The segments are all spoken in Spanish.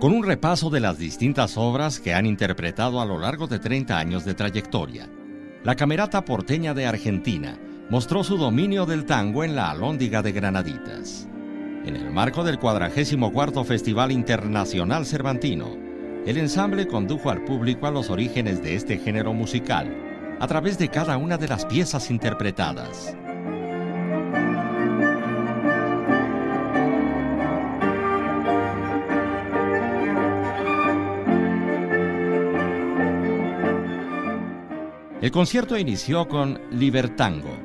con un repaso de las distintas obras que han interpretado a lo largo de 30 años de trayectoria. La Camerata Porteña de Argentina mostró su dominio del tango en la Alhóndiga de Granaditas. En el marco del 44 Festival Internacional Cervantino, el ensamble condujo al público a los orígenes de este género musical a través de cada una de las piezas interpretadas. El concierto inició con Libertango,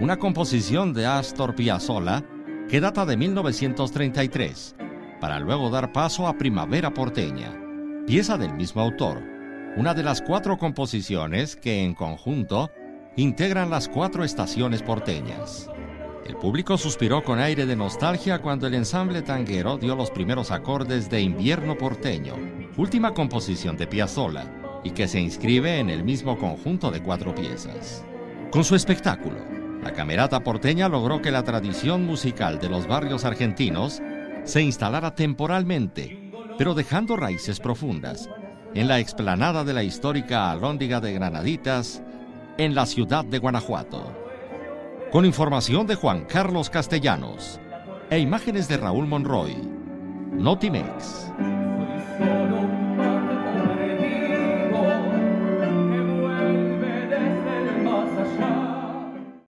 una composición de Astor Piazzolla que data de 1933, para luego dar paso a Primavera Porteña, pieza del mismo autor, una de las cuatro composiciones que en conjunto integran las cuatro estaciones porteñas. El público suspiró con aire de nostalgia cuando el ensamble tanguero dio los primeros acordes de Invierno Porteño, última composición de Piazzolla, y que se inscribe en el mismo conjunto de cuatro piezas. Con su espectáculo, la Camerata Porteña logró que la tradición musical de los barrios argentinos se instalara temporalmente, pero dejando raíces profundas, en la explanada de la histórica Alhóndiga de Granaditas, en la ciudad de Guanajuato. Con información de Juan Carlos Castellanos e imágenes de Raúl Monroy, Notimex.